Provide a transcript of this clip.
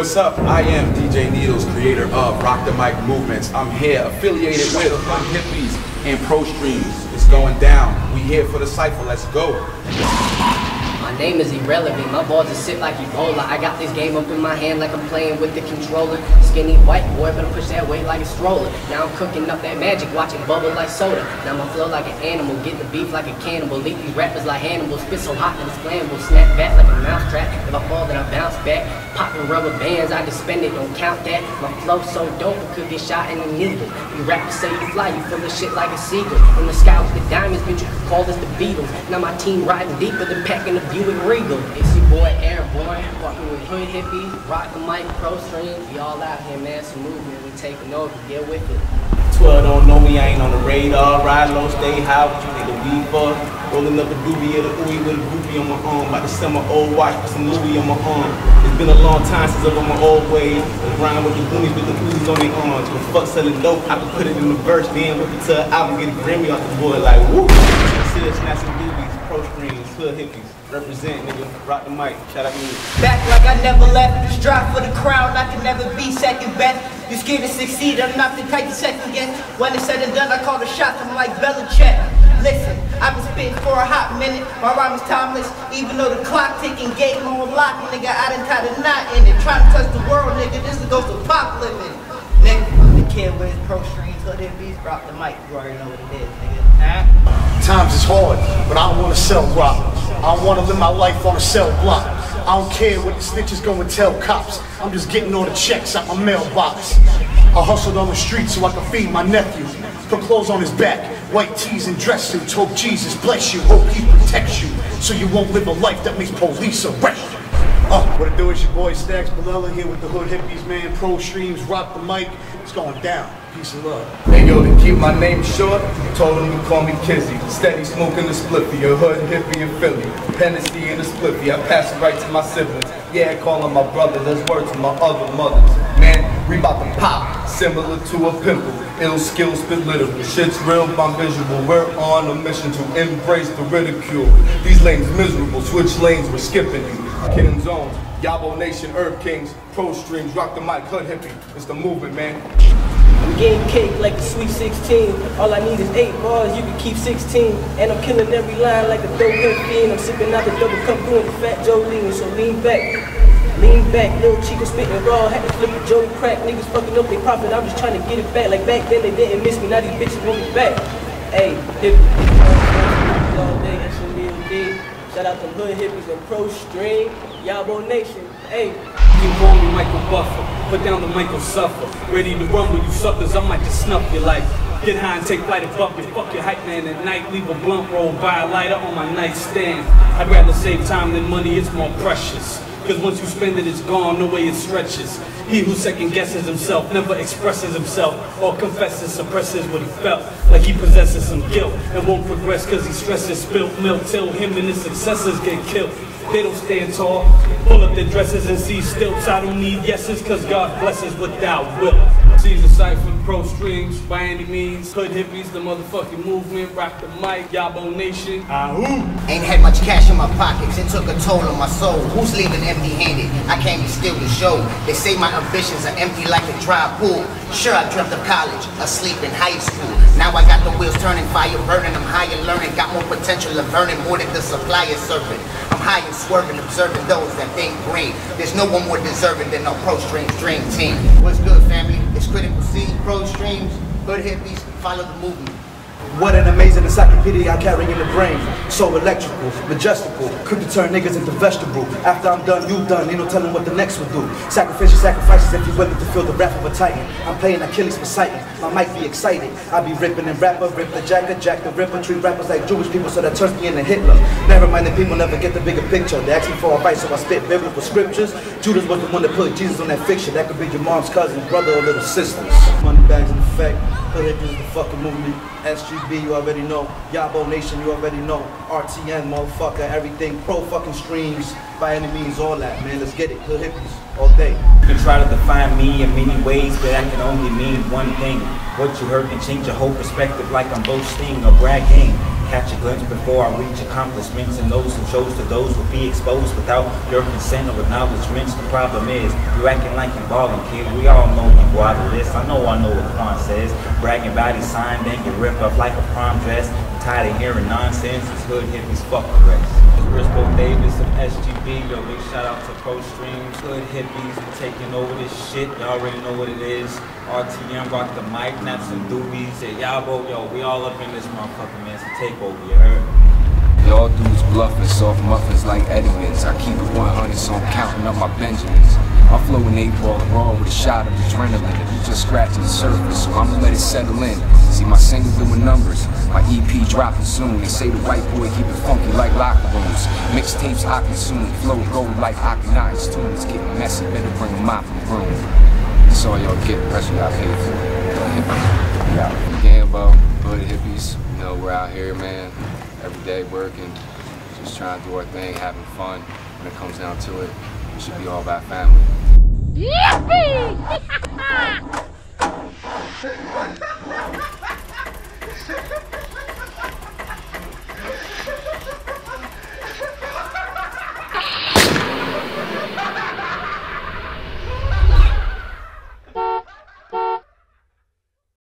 What's up? I am DJ Needlez, creator of Rock the Mic Movements. I'm here affiliated with Fun Hippies and Prostreamz. It's going down. We here for the cypher. Let's go. My name is irrelevant, my balls are sit like Ebola. I got this game up in my hand like I'm playing with the controller. Skinny white boy, but I push that weight like a stroller. Now I'm cooking up that magic, watching bubble like soda. Now my flow like an animal, get the beef like a cannibal. Leak these rappers like Hannibal, spit so hot that it's flammable. Snap back like a mouse trap. If I fall, then I bounce back. Popping rubber bands, I just spend it, don't count that. My flow so dope, it could get shot in the nipple. You rappers say you fly, you full of shit like a seagull. In the sky with the diamonds, bitch, you could call us the Beatles. Now my team riding deeper than packing the Buick Regal. It's your boy Airborne, walking with hood hippies, rock the mic, Prostreamz. We all out here, man. Some movement, we taking over. Get with it. 12 don't know me, I ain't on the radar. Ride low, stay high, what you nigga for? Rolling up a doobie at a ooey with a groupie on my arm. About to sell my old watch with some Louis on my arm. It's been a long time since I've on my old ways. Grind with the boonies with the Uzis on their arms. But fuck selling dope, I can put it in the verse, then whip it to an album, get a Grammy off the board like woo. Snatch some doobies, pro screens, hood hippies. Represent, nigga. Rock the mic. Shout out you. Back like I never left. Strive for the crown, I can never be second best. You scared to succeed, I'm not the type to second guess. When it's said and done, I call the shots, I'm like Belichick. Listen, I've been spitting for a hot minute. My rhyme is timeless, even though the clock ticking, game on lock, nigga. I done tied a knot in it. Trying to touch the world, nigga. This is ghost of pop living. Nigga, the kid with his pro streams, hood beats drop the mic. You already know what it is, nigga. Times is hard, but I don't wanna sell rock. I don't wanna live my life on a cell block. I don't care what the snitches go and tell cops. I'm just getting all the checks out my mailbox. I hustled on the street so I could feed my nephew. Put clothes on his back, white tees and dress suits. Hope Jesus bless you, hope he protects you. So you won't live a life that makes police arrest you. Uh, oh, what it do? It's your boy Stax Bilella here with the Hood Hippies, man. Prostreamz, rock the mic. It's going down. Peace and love. Hey yo, to keep my name short, told him to call me Kizzy. Steady smoking the spliffy, a hood hippie in Philly. Hennessy in the spliffy, I pass it right to my siblings. Yeah, I call him my brother, there's word to my other mothers. Man, we bout to pop, similar to a pimple. Ill skill, spit literal. Shit's real, I'm visual. We're on a mission to embrace the ridicule. These lanes miserable, switch lanes, we're skipping you. Kid zones, Yabo Nation, Herb Kings, Prostreamz, Rock the Mic, Hood Hippie. It's the movement, man. I'm getting cake like a sweet 16. All I need is eight bars, you can keep 16. And I'm killing every line like a dope fiend. I'm sipping out the double cup doing the fat Joe lean, so lean back. Lean back, little Chico spitting raw, had to flip a Joe crack. Niggas fucking up their profit, I'm just trying to get it back. Like back then they didn't miss me, now these bitches want me back. Hey, hip all day, day. Shout out to Hood Hippies and Pro Stream, Yabo Nation. Hey. You call me Michael Buffer, put down the Michael Suffer. Ready to with you suckers, I might just snuff your life. Get high and take flight above you. Fuck your hype man at night. Leave a blunt roll, buy a lighter on my nightstand. I'd rather save time than money, it's more precious. Cause once you spend it, it's gone, no way it stretches. He who second guesses himself never expresses himself or confesses, suppresses what he felt. Like he possesses some guilt and won't progress cause he stresses spilt milk till him and his successors get killed. They don't stand tall, pull up their dresses and see stilts. I don't need yeses cause God blesses without will. Caesar Cypher, Prostreamz, by any means. Hood Hippies, the motherfucking movement, rock the mic, Yabo Nation. Ahoo! Ain't had much cash in my pockets, it took a toll on my soul. Who's leaving empty handed? I came to steal the show. They say my ambitions are empty like a dry pool. Sure, I dreamt of college, asleep in high school. Now I got the wheels turning, fire burning, I'm higher learning. Got more potential of earning more than the supplier serving. I'm high and swerving, observing those that think green. There's no one more deserving than our Prostreamz Dream Team. What's good, family? It's Critical Cee, Pro Streams, Hood Hippies, follow the movement. What an amazing encyclopedia I carry in the brain. So electrical, majestical, could turn niggas into vegetable. After I'm done, you done, ain't no telling what the next will do. Sacrificial sacrifices if you're willing to feel the wrath of a titan. I'm playing Achilles for Poseidon, I might be excited. I be ripping and rapper, rip the jacker, jack the ripper, treat rappers like Jewish people so that turns me into Hitler. Never mind the people never get the bigger picture. They ask me for advice, so I spit biblical scriptures. Judas was the one that put Jesus on that fiction. That could be your mom's cousin, brother, or little sisters. Money bags effect. Hood is the fucking movement. SGB, you already know. Yabo Nation, you already know. RTM, motherfucker, everything. Pro fucking streams, by any means, all that, man. Let's get it. Hood hippies, all day. You can try to define me in many ways, but that can only mean one thing. What you heard can change your whole perspective like I'm boasting or bragging. Catch a glimpse before I reach accomplishments, and those who chose to those will be exposed without your consent or acknowledgments. The problem is, you acting like you ballin', kid. We all know you of list. I know I know what Quan says. Bragging about his sign, then get ripped up like a prom dress. I'm tired of hearing nonsense. It's hood hippies, fuck the rest. Brisbo Davis of SGB, yo, big shout out to Prostreamz, Hood Hippies, we taking over this shit. Y'all already know what it is. RTM rock the mic, naps and doobies. Y'all both, yo, we all up in this motherfucker, man. It's a takeover, you heard? Y'all dudes bluffing, soft muffins like Entenmann's. I keep it 100, so I'm counting up my Benjamins. I flow an eight ball raw with a shot of adrenaline. You just scratching the surface, so I'ma let it settle in. See my single doing numbers, my EP dropping soon. They say the white boy keep it funky like locker rooms. Mixtapes I consume, flow gold like Akhenaten's tune. It's getting messy, better bring a mop and broom. That's all y'all get, the rest of y'all paid for. Out. Gambo, hood hippies, you know, we're out here, man, every day working, just trying to do our thing, having fun. When it comes down to it, it should be all about family. Yippee!